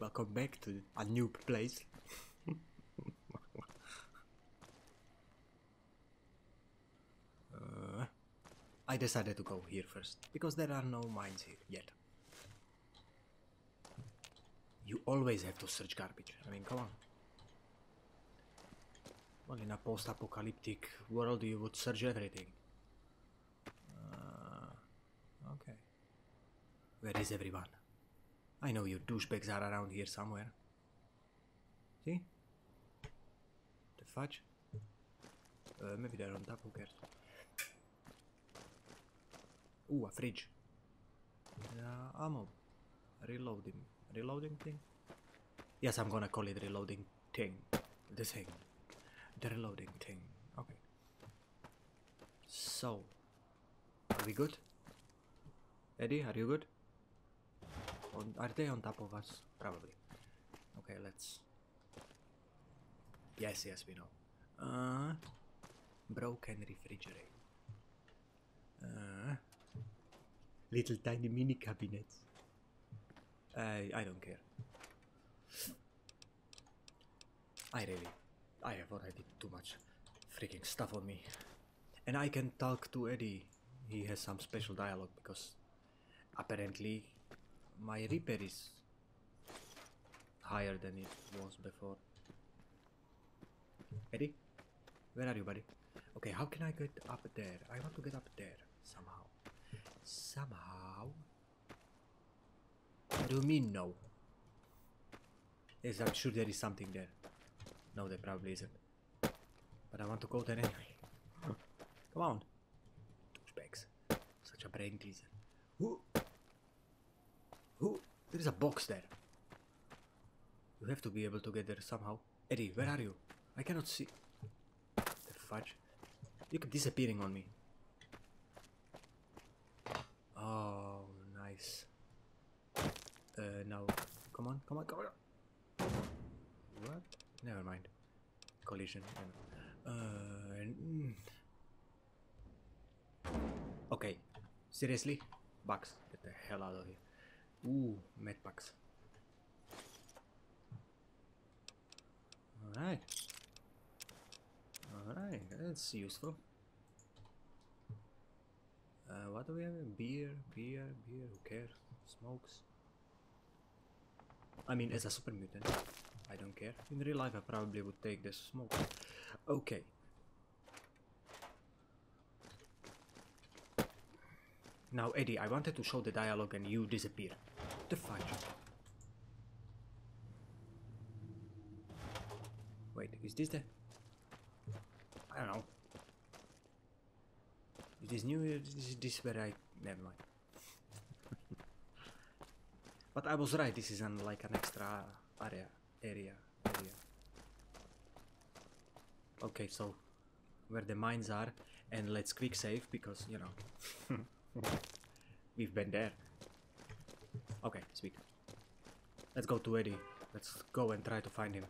Welcome back to a new place. uh, I decided to go here first because there are no mines here yet. You always have to search garbage. I mean, come on. Well, in a post-apocalyptic world, you would search everything. Uh, okay. Where is everyone? I know you douchebags are around here somewhere. See? The fudge? Uh, maybe they're on top, who cares? Ooh, a fridge. Uh, ammo. Reloading. Reloading thing? Yes, I'm gonna call it reloading thing. The thing. The reloading thing. Okay. So. Are we good? Eddie, are you good? On, are they on top of us? Probably. Okay, let's. Yes, yes, we know. Uh, broken refrigerator. Uh, little tiny mini cabinets. I I don't care. I really, I have already too much freaking stuff on me, and I can talk to Eddie. He has some special dialogue because apparently my repair is higher than it was before. Eddie, where are you, buddy? Okay, how can I get up there? I want to get up there somehow. Somehow. What do you mean, no? Yes, I'm sure there is something there. No, there probably isn't. But I want to go there anyway. Come on. Douchebags. Such a brain teaser. Who? Who? There is a box there. You have to be able to get there somehow. Eddie, where are you? I cannot see. The fudge. You keep disappearing on me. Oh, nice. Uh, now, come on, come on, come on. What? Never mind. Collision. Uh, mm. Okay. Seriously? Bugs, get the hell out of here. Ooh, medpacks. Alright. Alright, that's useful. Uh, what do we have? Beer, beer, beer, who cares? Smokes. I mean, as a super mutant, I don't care. In real life, I probably would take the smoke. Okay. Now, Eddie, I wanted to show the dialogue and you disappear. Fudge. Wait, is this the... I don't know. Is this new? Is this where I... Never mind. but I was right, this is an, like an extra area. Area. Area. Okay, so... Where the mines are. And let's quick save because, you know... We've been there. Okay, sweet. Let's go to Eddie. Let's go and try to find him.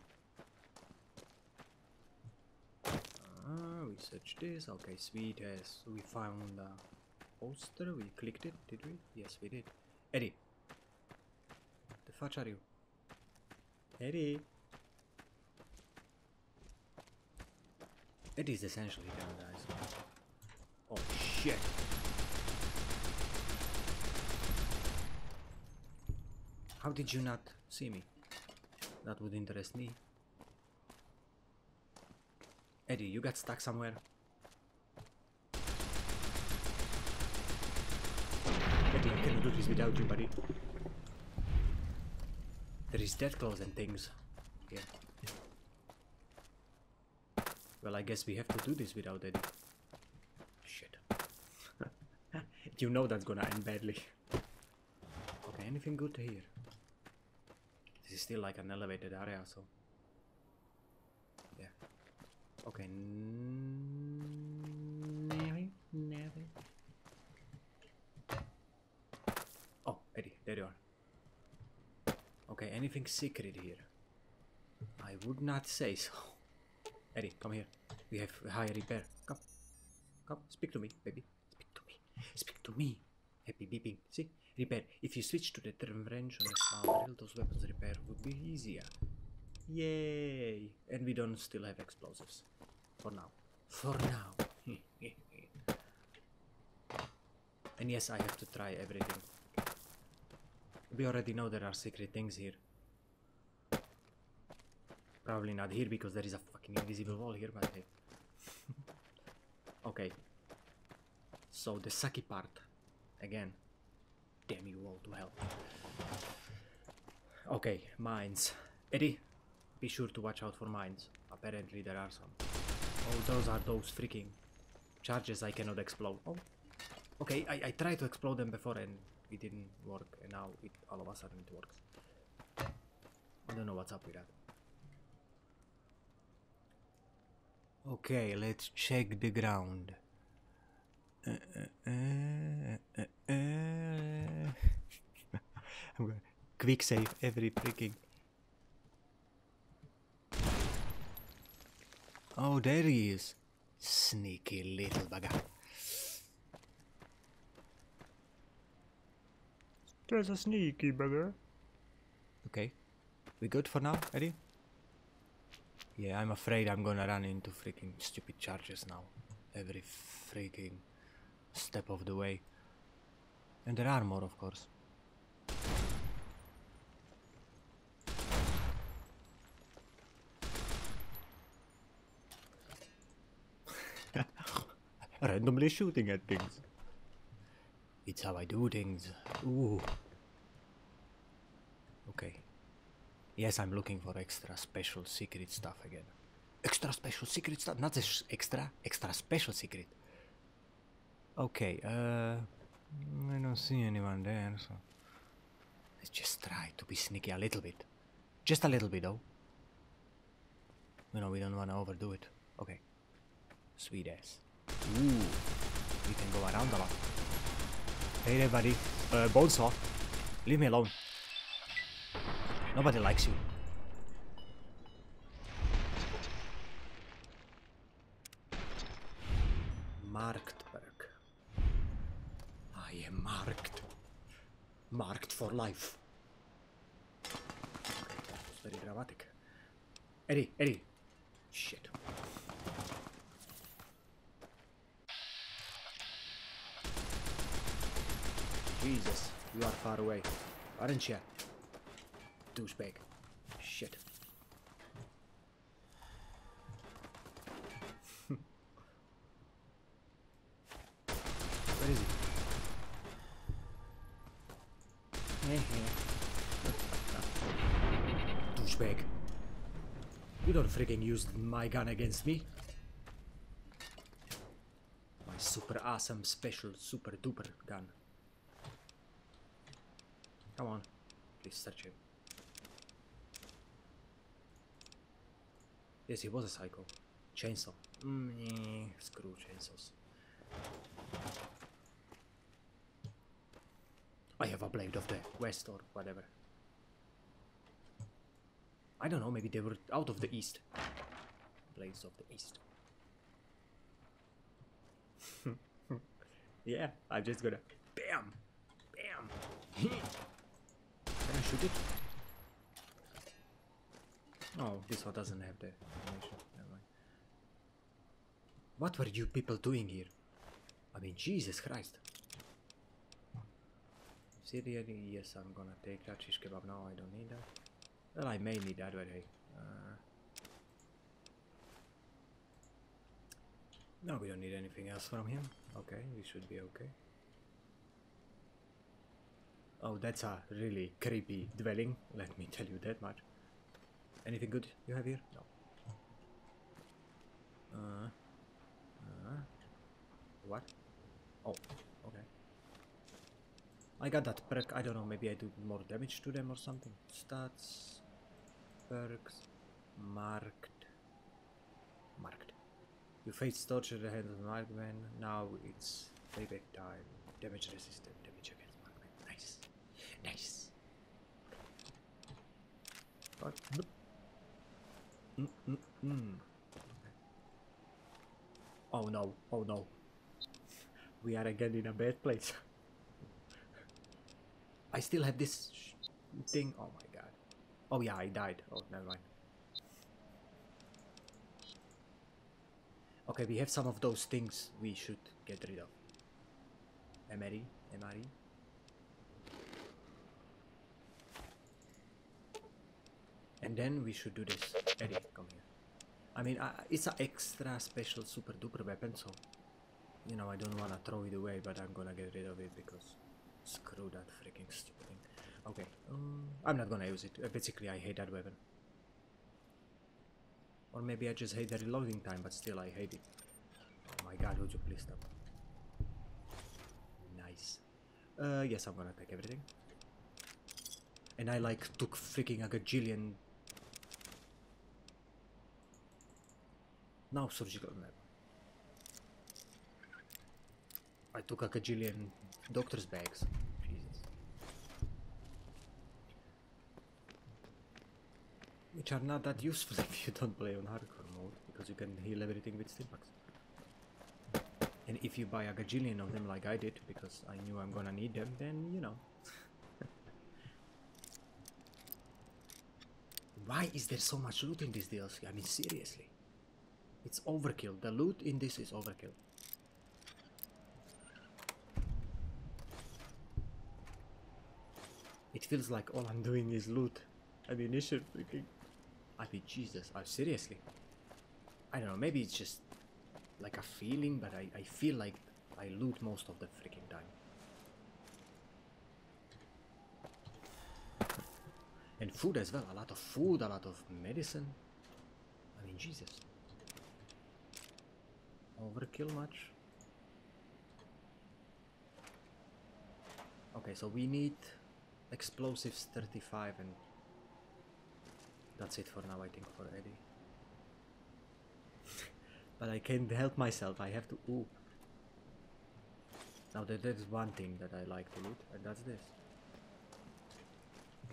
Uh, we searched this. Okay, sweet. Yes, we found the poster. We clicked it. Did we? Yes, we did. Eddie. The fuck are you? Eddie. Eddie is essentially gonna Oh shit. How did you not see me? That would interest me. Eddie, you got stuck somewhere? Eddie, I cannot do this without you, buddy. There is death clothes and things here. Well, I guess we have to do this without Eddie. Shit. you know that's gonna end badly. Okay, anything good here? Is still like an elevated area, so... Yeah. Okay, nothing, nothing. Oh, Eddie, there you are. Okay, anything secret here? I would not say so. Eddie, come here. We have high repair. Come. Come, speak to me, baby. Speak to me. Speak to me. Happy beeping. See? Repair. If you switch to the term wrench on small barrel, those weapons repair would be easier. Yay! And we don't still have explosives. For now. For now. and yes, I have to try everything. We already know there are secret things here. Probably not here because there is a fucking invisible wall here, but hey. okay. So the sucky part. Again. Damn you all to hell. Okay, mines. Eddie, be sure to watch out for mines. Apparently there are some. Oh, those are those freaking charges I cannot explode. Oh. Okay, I, I tried to explode them before and it didn't work and now it all of a sudden it works. I don't know what's up with that. Okay, let's check the ground. Uh, uh, uh, Quick save every freaking. Oh, there he is. Sneaky little bugger. There's a sneaky bugger. Okay. We good for now, Eddie? Yeah, I'm afraid I'm gonna run into freaking stupid charges now. Every freaking step of the way. And there are more, of course. Randomly shooting at things. It's how I do things. Ooh. Okay. Yes, I'm looking for extra special secret stuff again. Extra special secret stuff? Not just extra, extra special secret. Okay, uh... I don't see anyone there, so... Let's just try to be sneaky a little bit. Just a little bit, though. You know, we don't want to overdo it. Okay. Sweet ass. Ooh. We can go around a lot. Hey there, buddy. Uh, Bonesaw. Leave me alone. Nobody likes you. Marktberg. I am marked. Marked for life. That was very dramatic. Eddie, Eddie. Shit. Jesus, you are far away, aren't you? Douchebag. Shit. Where is he? Eh, eh. Douchebag. You don't freaking use my gun against me. My super awesome special super duper gun. Come on. Please search him. Yes, he was a psycho. Chainsaw. Mm, yeah, screw chainsaws. I have a blade of the west or whatever. I don't know, maybe they were out of the east. Blades of the east. yeah, I'm just gonna BAM! BAM! It? Oh, this one doesn't have the. Never mind. What were you people doing here? I mean, Jesus Christ. Seriously, yes, I'm gonna take that shish kebab now. I don't need that. Well, I may need that, but hey. Uh, no, we don't need anything else from him. Okay, we should be okay. Oh, that's a really creepy dwelling, let me tell you that much. Anything good you have here? No. Uh, uh, what? Oh, okay. I got that perk. I don't know. Maybe I do more damage to them or something. Stats, perks, marked, marked. You face torture at the hands of the Marked Men. Now it's payback time. Damage resistant. Damage against Marked Men. Nice, nice. Mm -mm -mm. Oh no, oh no. We are again in a bad place. I still have this thing. Oh my god. Oh yeah, I died. Oh, never mind. Okay, we have some of those things we should get rid of. MRE, MRE. And then we should do this. Eddie, come here. I mean, it's an extra special super duper weapon, so you know I don't wanna throw it away, but I'm gonna get rid of it because screw that freaking stupid thing. Okay, um, I'm not gonna use it. Uh, basically, I hate that weapon. Or maybe I just hate the reloading time, but still I hate it. Oh my god, would you please stop? Nice. Uh, yes, I'm gonna take everything. And I like took freaking a gajillion. Now surgical map. I took a gajillion doctor's bags. Jesus. Which are not that useful if you don't play on hardcore mode, because you can heal everything with stimpaks. And if you buy a gajillion of them like I did, because I knew I'm gonna need them, then you know. Why is there so much loot in this DLC? I mean, seriously. It's overkill. The loot in this is overkill. It feels like all I'm doing is loot. Ammunition, freaking. I mean, Jesus, I seriously. I don't know, maybe it's just like a feeling, but I, I feel like I loot most of the freaking time. And food as well, a lot of food, a lot of medicine. I mean, Jesus. Overkill much? Okay, so we need explosives 35 and that's it for now I think for Eddie. but I can't help myself, I have to ooh. Now there, there's one thing that I like to loot and that's this.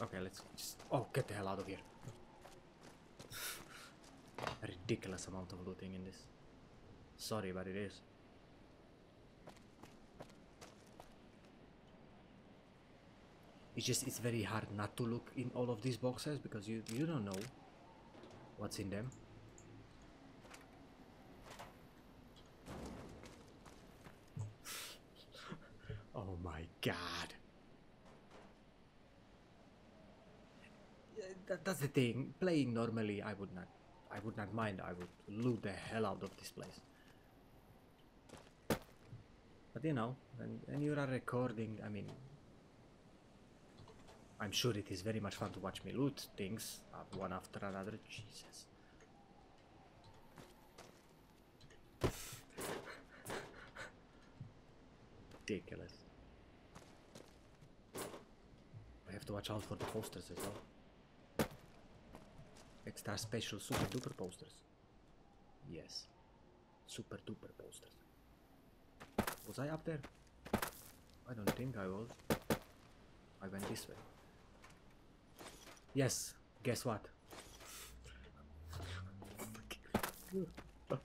Okay, let's just oh get the hell out of here. Ridiculous amount of looting in this. Sorry, but it is. It's just it's very hard not to look in all of these boxes because you you don't know what's in them. oh my god. That, that's the thing. Playing normally, I would not, I would not mind. I would loot the hell out of this place. But you know, when, when you are recording, I mean, I'm sure it is very much fun to watch me loot things uh, one after another. Jesus. Ridiculous. I have to watch out for the posters as well. Extra special super duper posters. Yes. Super duper posters. Was I up there? I don't think I was. I went this way. Yes, guess what?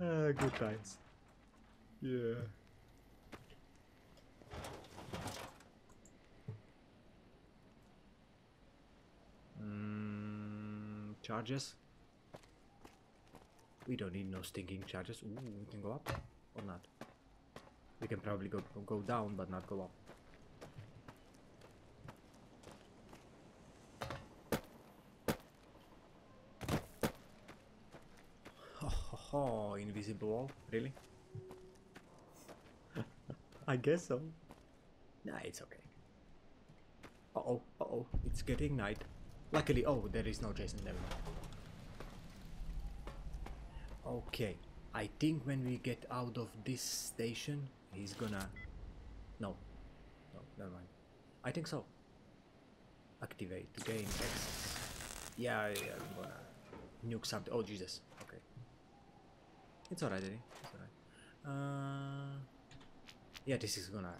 ah, good times. Yeah. Mm, charges? We don't need no stinking charges. Ooh, we can go up or not? We can probably go go down, but not go up. Ho, invisible wall? Really? I guess so. Nah, it's okay. Uh oh, uh oh, it's getting night. Luckily, oh, there is no Jason, mind. Okay, I think when we get out of this station, he's gonna. No, no, never mind. I think so. Activate to gain access. Yeah, yeah, I'm gonna nuke something. Oh, Jesus. Okay. It's alright, Eddie. It's alright. Uh, yeah, this is gonna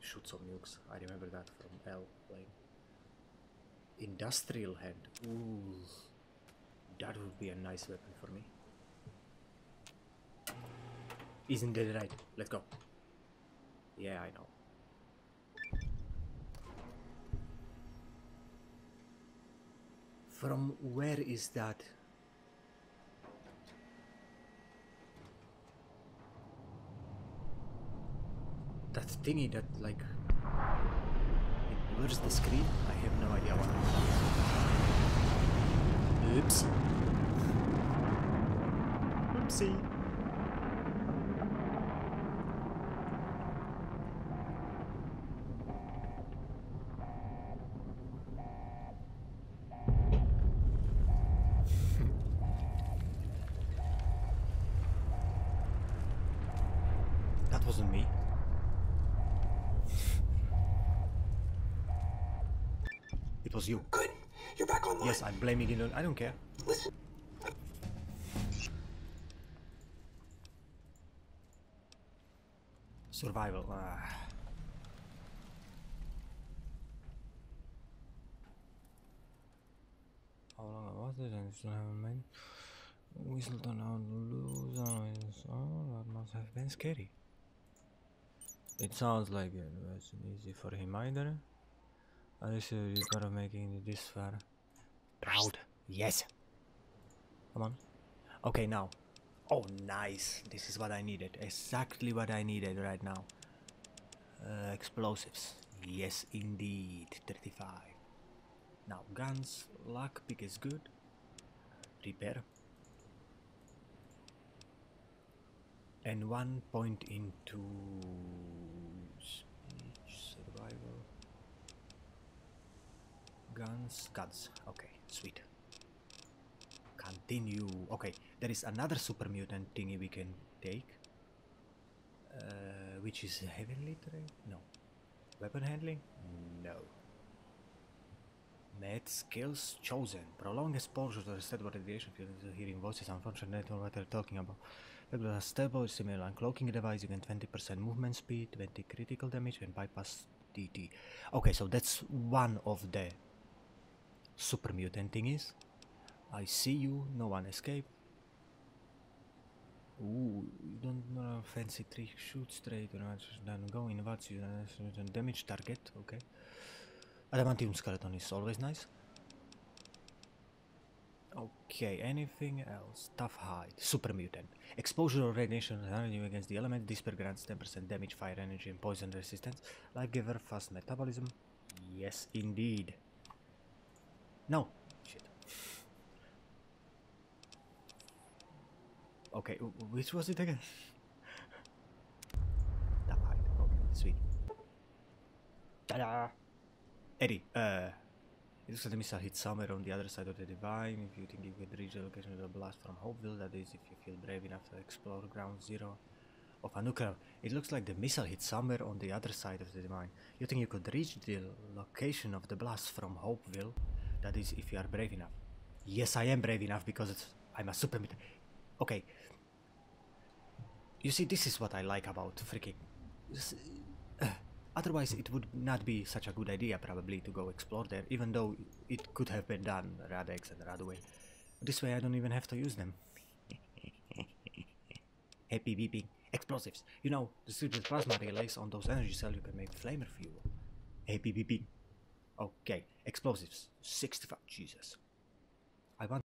shoot some nukes. I remember that from L playing. Industrial hand. Ooh, that would be a nice weapon for me. Isn't it right? Let's go. Yeah, I know. From where is that? That thingy that like it blurs the screen? I have no idea what it is. Oops. Oopsie. Was you. Good. You're back online. Yes, I'm blaming it on. I don't care. Listen. Survival. ah. How long was it? And still haven't made. Whistleton out lose. Oh, that must have been scary. It sounds like it wasn't easy for him either. I see you part of making it this far. Proud. Yes. Come on. Okay, now. Oh, nice. This is what I needed. Exactly what I needed right now. Uh, explosives. Yes, indeed. 35. Now, guns. Luck pick is good. Repair. And one point into speech, survival. Guns, guns. Okay, sweet. Continue. Okay, there is another super mutant thingy we can take. Uh, which is heavenly trade? No. Weapon handling? No. Med skills chosen. Prolong exposure to the stable radiation field hearing voices. Unfortunately, what they're talking about. Regular has stable is similar uncloaking device. You get 20% movement speed, 20 critical damage, and bypass DT. Okay, so that's one of the super mutant thing is. I see you. No one escape. Ooh, you don't know fancy trick. Shoot straight then go invade you and uh, damage target. Okay. Adamantium skeleton is always nice. Okay, anything else? Tough hide. Super mutant. Exposure or radiation energy against the element. Disper grants 10% damage, fire energy, and poison resistance. Life giver, fast metabolism. Yes, indeed. No. Shit. Okay, which was it again? Tough hide. Okay, sweet. Ta-da! Eddie, uh, it looks like the missile hit somewhere on the other side of the Divide. If you think you could reach the location of the blast from Hopeville, that is, if you feel brave enough to explore ground zero of Anuka. It looks like the missile hit somewhere on the other side of the Divide. You think you could reach the location of the blast from Hopeville? That is, if you are brave enough. Yes, I am brave enough because it's, I'm a super. Okay. You see, this is what I like about freaking. uh, Otherwise, it would not be such a good idea, probably, to go explore there, even though it could have been done Rad-X and RadAway. This way, I don't even have to use them. Happy beeping. Explosives. You know, the plasma relays on those energy cells, you can make flamer fuel. Happy beeping. Okay, explosives. 65. Jesus. I want